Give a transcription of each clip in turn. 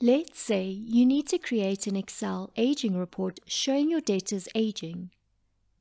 Let's say you need to create an Excel aging report showing your debtors aging.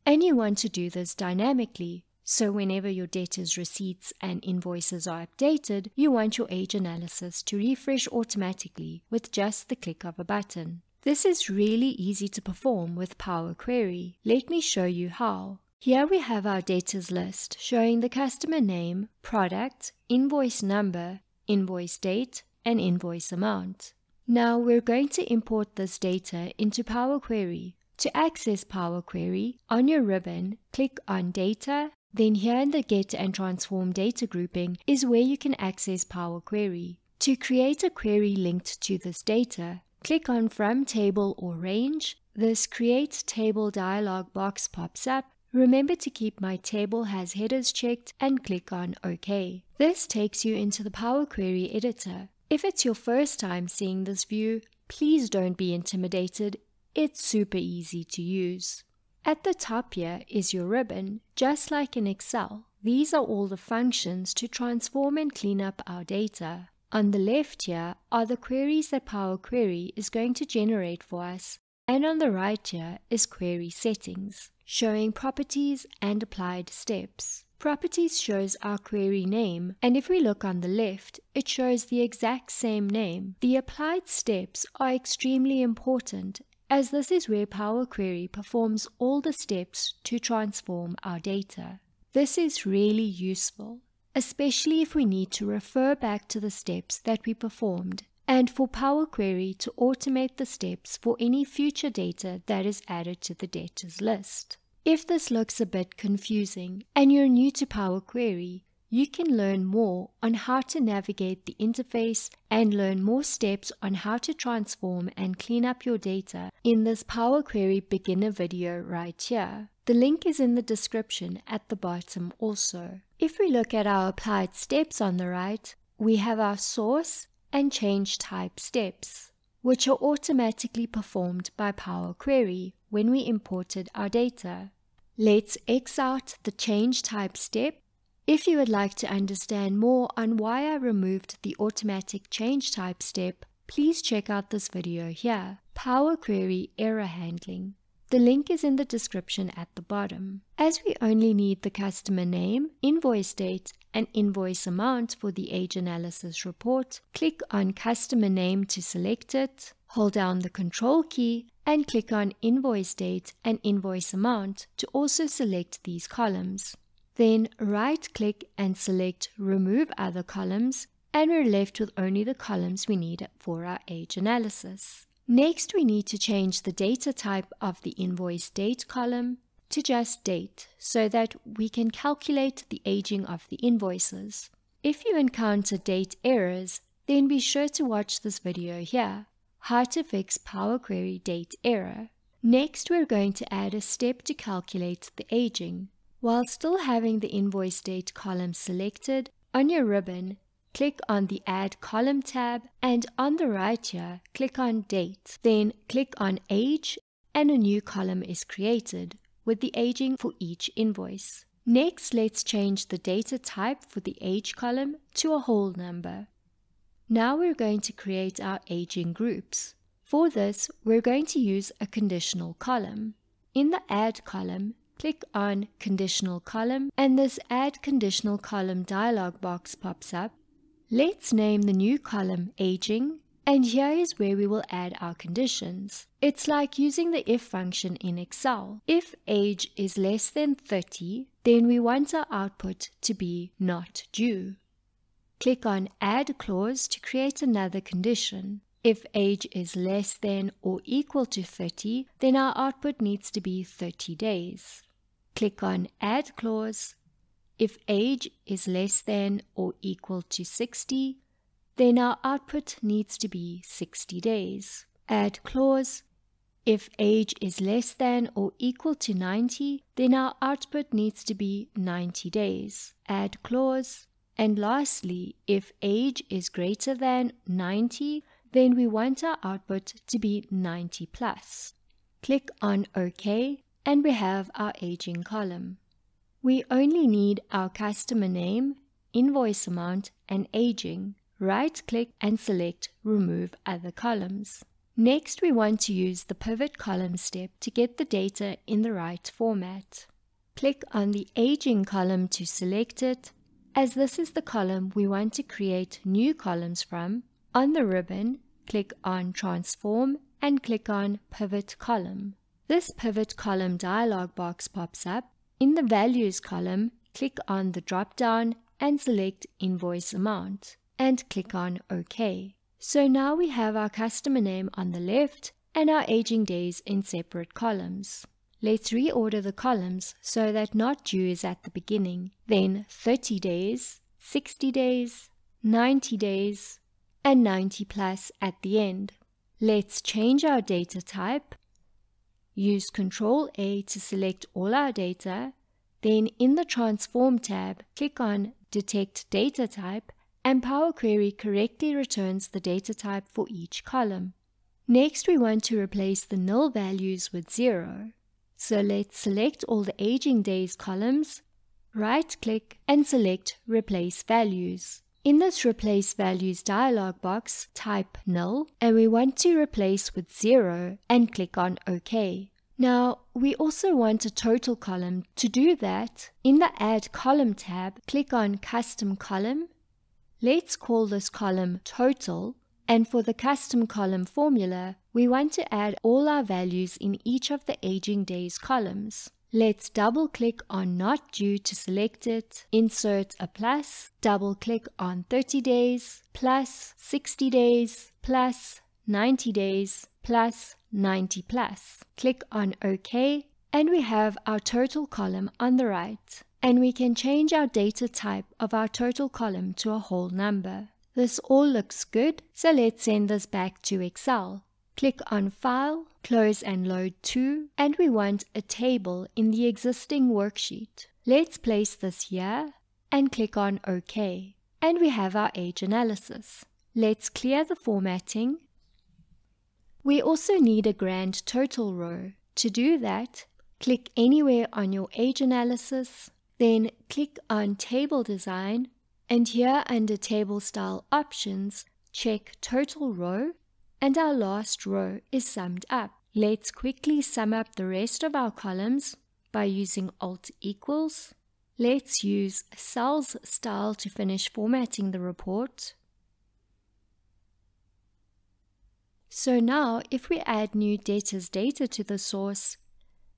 And you want to do this dynamically, so whenever your debtors' receipts and invoices are updated, you want your age analysis to refresh automatically with just the click of a button. This is really easy to perform with Power Query. Let me show you how. Here we have our debtors list showing the customer name, product, invoice number, invoice date, and invoice amount. Now we're going to import this data into Power Query. To access Power Query, on your ribbon, click on Data, then here in the Get and Transform Data grouping is where you can access Power Query. To create a query linked to this data, click on From Table or Range. This Create Table dialog box pops up Remember to keep My Table Has Headers checked and click on OK. This takes you into the Power Query editor. If it's your first time seeing this view, please don't be intimidated. It's super easy to use. At the top here is your ribbon, just like in Excel. These are all the functions to transform and clean up our data. On the left here are the queries that Power Query is going to generate for us, and on the right here is Query Settings showing properties and applied steps. Properties shows our query name, and if we look on the left, it shows the exact same name. The applied steps are extremely important as this is where Power Query performs all the steps to transform our data. This is really useful, especially if we need to refer back to the steps that we performed and for Power Query to automate the steps for any future data that is added to the debtors list. If this looks a bit confusing and you're new to Power Query, you can learn more on how to navigate the interface and learn more steps on how to transform and clean up your data in this Power Query beginner video right here. The link is in the description at the bottom also. If we look at our applied steps on the right, we have our source and change type steps, which are automatically performed by Power Query when we imported our data. Let's X out the change type step. If you would like to understand more on why I removed the automatic change type step, please check out this video here, Power Query Error Handling. The link is in the description at the bottom. As we only need the customer name, invoice date, and invoice amount for the age analysis report, click on customer name to select it, hold down the control key, and click on invoice date and invoice amount to also select these columns. Then right click and select remove other columns and we're left with only the columns we need for our age analysis. Next, we need to change the data type of the invoice date column to just date so that we can calculate the aging of the invoices. If you encounter date errors, then be sure to watch this video here, how to fix Power Query date error. Next, we're going to add a step to calculate the aging. While still having the invoice date column selected, on your ribbon, click on the Add Column tab and on the right here, click on Date. Then click on Age and a new column is created with the aging for each invoice. Next, let's change the data type for the age column to a whole number. Now we're going to create our aging groups. For this, we're going to use a conditional column. In the Add column, click on Conditional Column and this Add Conditional Column dialog box pops up Let's name the new column Aging, and here is where we will add our conditions. It's like using the if function in Excel. If age is less than 30, then we want our output to be not due. Click on Add clause to create another condition. If age is less than or equal to 30, then our output needs to be 30 days. Click on Add clause if age is less than or equal to 60, then our output needs to be 60 days. Add clause. If age is less than or equal to 90, then our output needs to be 90 days. Add clause. And lastly, if age is greater than 90, then we want our output to be 90 plus. Click on OK and we have our aging column. We only need our customer name, invoice amount, and aging. right click and select Remove Other Columns. Next, we want to use the Pivot Column step to get the data in the right format. Click on the Aging column to select it, as this is the column we want to create new columns from. On the ribbon, click on Transform and click on Pivot Column. This Pivot Column dialog box pops up. In the Values column, click on the drop-down and select Invoice Amount and click on OK. So now we have our customer name on the left and our aging days in separate columns. Let's reorder the columns so that not due is at the beginning, then 30 days, 60 days, 90 days, and 90 plus at the end. Let's change our data type. Use Ctrl A to select all our data. Then in the Transform tab, click on Detect Data Type and Power Query correctly returns the data type for each column. Next, we want to replace the null values with zero. So let's select all the aging days columns, right-click and select Replace Values. In this Replace Values dialog box, type null and we want to replace with zero and click on OK. Now, we also want a total column. To do that, in the Add Column tab, click on Custom Column Let's call this column total and for the custom column formula, we want to add all our values in each of the aging days columns. Let's double click on not due to select it, insert a plus, double click on 30 days, plus 60 days, plus 90 days, plus 90 plus. Click on OK and we have our total column on the right and we can change our data type of our total column to a whole number. This all looks good, so let's send this back to Excel. Click on File, Close and Load to, and we want a table in the existing worksheet. Let's place this here and click on OK. And we have our age analysis. Let's clear the formatting. We also need a grand total row. To do that, click anywhere on your age analysis, then click on Table Design and here under Table Style Options, check Total Row and our last row is summed up. Let's quickly sum up the rest of our columns by using Alt equals. Let's use Cells Style to finish formatting the report. So now if we add new data's data to the source,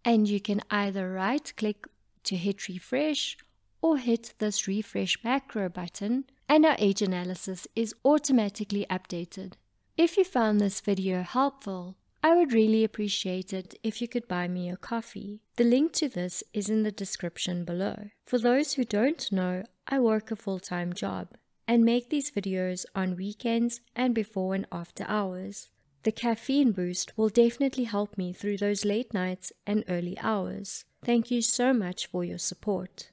and you can either right click to hit refresh or hit this refresh macro button and our age analysis is automatically updated. If you found this video helpful, I would really appreciate it if you could buy me a coffee. The link to this is in the description below. For those who don't know, I work a full-time job and make these videos on weekends and before and after hours. The caffeine boost will definitely help me through those late nights and early hours. Thank you so much for your support.